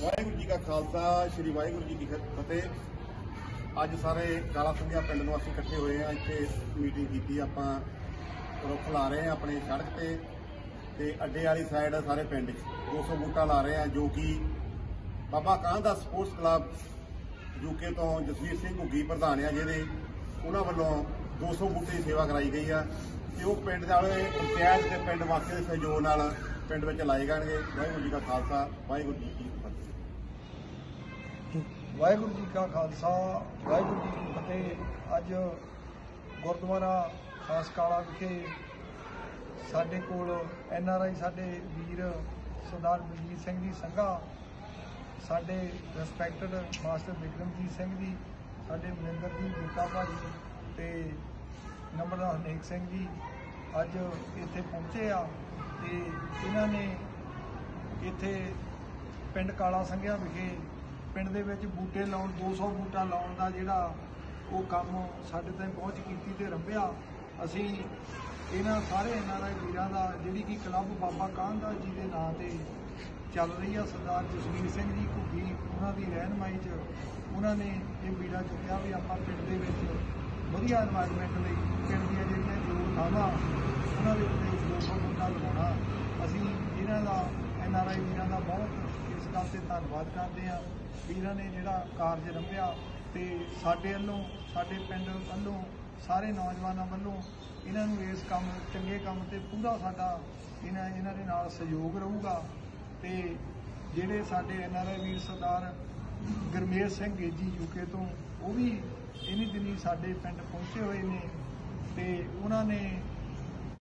ਵਾਹਿਗੁਰੂ ਜੀ ਕਾ ਖਾਲਸਾ, ਸ੍ਰੀ ਵਾਹਿਗੁਰੂ ਜੀ ਕੀ ਫਤਿਹ। ਅੱਜ ਸਾਰੇ ਕਾਲਾ ਸੰਘਿਆ ਪਿੰਡ ਨੂੰ ਅਸੀਂ ਇਕੱਠੇ ਹੋਏ ਆ ਇੱਥੇ ਮੀਟਿੰਗ ਕੀਤੀ, ਆਪਾਂ ਰੁੱਖ ਲਾ ਰਹੇ ਆ ਆਪਣੇ ਸੜਕ ਤੇ ਤੇ ਅੱਡੇ ਵਾਲੀ ਸਾਈਡ ਸਾਰੇ ਪਿੰਡ 'ਚ। 200 ਬੂਟਾ ਲਾ ਰਹੇ ਆ ਜੋ ਕਿ ਬਾਬਾ ਕਾਂਹ ਦਾ ਸਪੋਰਟਸ ਕਲੱਬ ਯੂਕੇ ਤੋਂ ਜਸਵੀਰ ਸਿੰਘ ਘੁੱਗੀ ਪ੍ਰਧਾਨ ਆ, ਜਿਹਦੇ ਉਹਨਾਂ ਵੱਲੋਂ 200 ਬੂਟੇ ਦੀ ਸੇਵਾ ਕਰਾਈ ਗਈ ਆ। ਤੇ ਉਹ ਪਿੰਡ ਦੇ ਵਾਲੇ ਪੰਚਾਇਤ ਤੇ ਪਿੰਡ ਵਾਸੀਆਂ ਦੇ ਸਹਿਯੋਗ ਨਾਲ ਪਿੰਡ ਵਿੱਚ ਲਾਏ ਜਾਣਗੇ। ਵਾਹਿਗੁਰੂ ਜੀ ਕਾ ਖਾਲਸਾ, ਵਾਹਿਗੁਰੂ ਜੀ ਕੀ ਫਤਿਹ। ਵਾਹਿਗੁਰੂ ਜੀ ਕਾ ਖਾਲਸਾ, ਵਾਹਿਗੁਰੂ ਜੀ ਕੀ ਫਤਿਹ। ਅੱਜ ਗੁਰਦੁਆਰਾ ਖਾਸ ਕਾਲਾ ਵਿਖੇ ਸਾਡੇ ਕੋਲ ਐਨ ਆਰ ਆਈ ਸਾਡੇ ਵੀਰ ਸਰਦਾਰ ਬਲਜੀਤ ਸਿੰਘ ਜੀ ਸੰਘਾ, ਸਾਡੇ ਰਿਸਪੈਕਟਡ ਮਾਸਟਰ ਵਿਕਰਮਜੀਤ ਸਿੰਘ ਜੀ, ਸਾਡੇ ਮਨਿੰਦਰ ਜੀ ਬੂਟਾ ਭਾਜੀ ਤੇ ਨੰਬਰਦਾਰ ਹਰਨੇਕ ਸਿੰਘ ਜੀ ਅੱਜ ਇੱਥੇ ਪਹੁੰਚੇ ਆ ਤੇ ਇਹਨਾਂ ਨੇ ਇੱਥੇ ਪਿੰਡ ਕਾਲਾ ਸੰਘਿਆ ਵਿਖੇ ਪਿੰਡ ਦੇ ਵਿੱਚ ਬੂਟੇ ਲਾਉਣ 200 ਬੂਟਾ ਲਾਉਣ ਦਾ ਜਿਹੜਾ ਉਹ ਕੰਮ ਸਾਡੇ ਤੱਕ ਪਹੁੰਚ ਕੀਤੀ ਤੇ ਰੰਭਿਆ। ਅਸੀਂ ਇਹਨਾਂ ਸਾਰੇ ਇਹਨਾਂ ਦਾ ਵੀਰਾਂ ਦਾ, ਜਿਹੜੀ ਕਿ ਕਲੱਬ ਬਾਬਾ ਕਾਹਨ ਦਾ ਜੀ ਦੇ ਨਾਂ ਤੇ ਚੱਲ ਰਹੀ ਆ, ਸਰਦਾਰ ਜਸਵੀਰ ਸਿੰਘ ਜੀ ਘੁੱਗੀ, ਉਹਨਾਂ ਦੀ ਰਹਿਨਮਾਈ 'ਚ ਉਹਨਾਂ ਨੇ ਇਹ ਵੀੜਾ ਚੁੱਕਿਆ ਵੀ ਆਪਾਂ ਪਿੰਡ ਦੇ ਵਿੱਚ ਵਧੀਆ এনवायरमेंट ਲਈ ਪਿੰਡ ਦੀਆਂ ਉਹਨਾਂ ਦੇ ਉੱਤੇ 200 ਬੂਟਾ ਲਗਾਉਣਾ। ਅਸੀਂ ਇਹਨਾਂ ਦਾ, ਐਨ ਆਰ ਆਈ ਵੀਰਾਂ ਦਾ ਬਹੁਤ ਇਸ ਗੱਲ ਤੇ ਧੰਨਵਾਦ ਕਰਦੇ ਹਾਂ। ਵੀਰਾਂ ਨੇ ਜਿਹੜਾ ਕਾਰਜ ਰੰਭਿਆ ਤੇ ਸਾਡੇ ਵੱਲੋਂ, ਸਾਡੇ ਪਿੰਡ ਵੱਲੋਂ, ਸਾਰੇ ਨੌਜਵਾਨਾਂ ਵੱਲੋਂ ਇਹਨਾਂ ਨੂੰ ਇਸ ਕੰਮ, ਚੰਗੇ ਕੰਮ ਤੇ ਪੂਰਾ ਸਾਡਾ ਇਹਨਾਂ ਇਹਨਾਂ ਦੇ ਨਾਲ ਸਹਿਯੋਗ ਰਹੂਗਾ। ਤੇ ਜਿਹੜੇ ਸਾਡੇ ਐਨ ਆਰ ਆਈ ਵੀਰ ਸਰਦਾਰ ਗਰਮੇਸ਼ ਸਿੰਘ ਗੇਜੀ ਯੂਕੇ ਤੋਂ, ਉਹ ਵੀ ਇਨੀ ਦਿਨੀ ਸਾਡੇ ਪਿੰਡ ਪਹੁੰਚੇ ਹੋਏ ਨੇ। ਤੇ ਉਹਨਾਂ ਨੇ